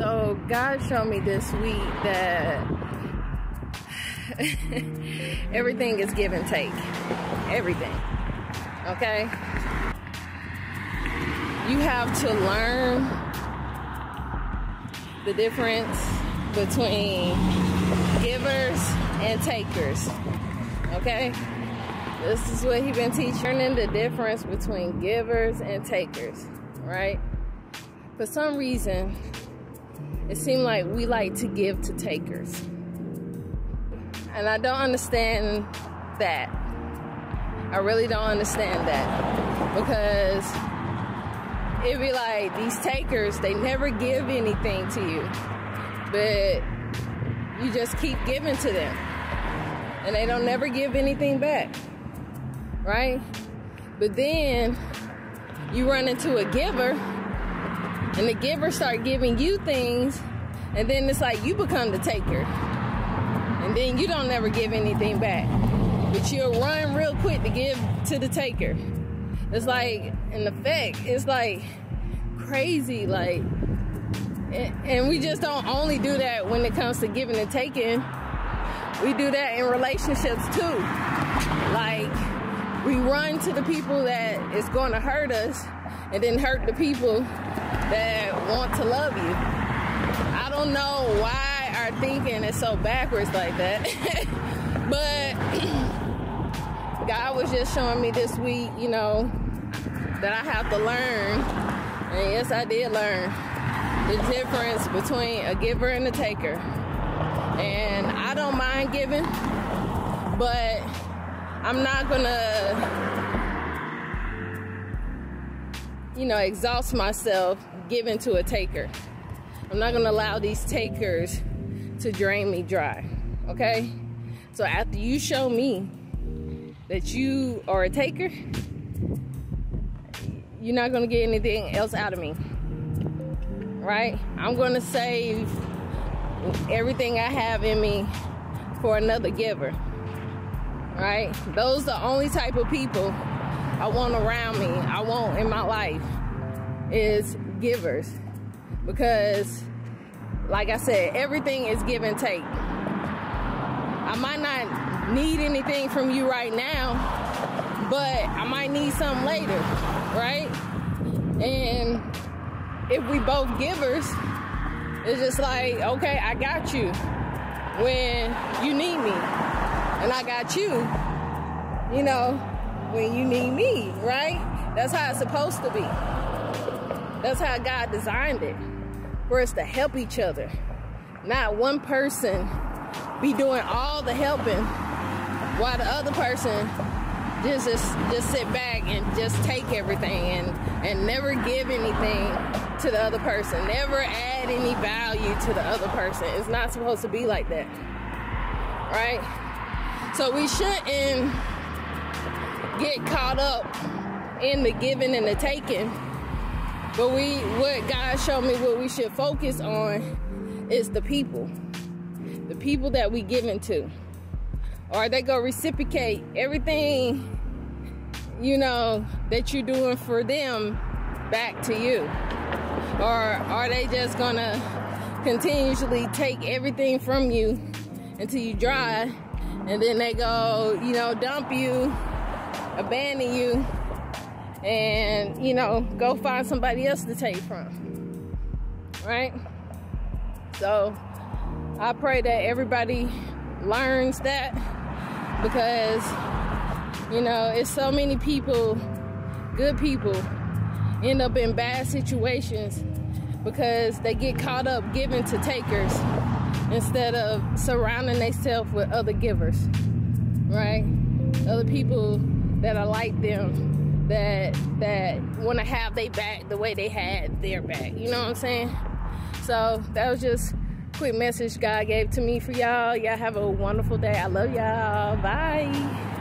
So God showed me this week that everything is give and take. Everything. Okay? You have to learn the difference between givers and takers. Okay? This is what he's been teaching. Learning the difference between givers and takers. Right? For some reason, it seemed like we like to give to takers. And I don't understand that. I really don't understand that. Because it'd be like these takers, they never give anything to you. But you just keep giving to them. And they don't never give anything back. Right? But then you run into a giver and the giver start giving you things and then it's like you become the taker. And then you don't never give anything back. But you'll run real quick to give to the taker. It's like in effect it's like crazy like and we just don't only do that when it comes to giving and taking. We do that in relationships too. Like we run to the people that is going to hurt us and then hurt the people that want to love you. I don't know why our thinking is so backwards like that. but God was just showing me this week, you know, that I have to learn. And yes, I did learn the difference between a giver and a taker. And I don't mind giving, but I'm not gonna you know, exhaust myself giving to a taker. I'm not gonna allow these takers to drain me dry, okay? So after you show me that you are a taker, you're not gonna get anything else out of me, right? I'm gonna save everything I have in me for another giver, right? Those are the only type of people I want around me, I want in my life is givers. Because, like I said, everything is give and take. I might not need anything from you right now, but I might need something later, right? And if we both givers, it's just like, okay, I got you when you need me. And I got you, you know, when you need me, right? That's how it's supposed to be. That's how God designed it for us to help each other. Not one person be doing all the helping while the other person just just, just sit back and just take everything and and never give anything to the other person. Never add any value to the other person. It's not supposed to be like that. Right? So we shouldn't get caught up in the giving and the taking. But we, what God showed me, what we should focus on is the people, the people that we giving to, or they go reciprocate everything, you know, that you're doing for them back to you, or are they just gonna continuously take everything from you until you dry, and then they go, you know, dump you abandon you and you know go find somebody else to take from right? So i pray that everybody learns that because you know it's so many people good people end up in bad situations because they get caught up giving to takers instead of surrounding themselves with other givers right? Other people that are like them that that want to have their back the way they had their back. You know what I'm saying? So that was just quick message God gave to me for y'all. Y'all have a wonderful day. I love y'all. Bye.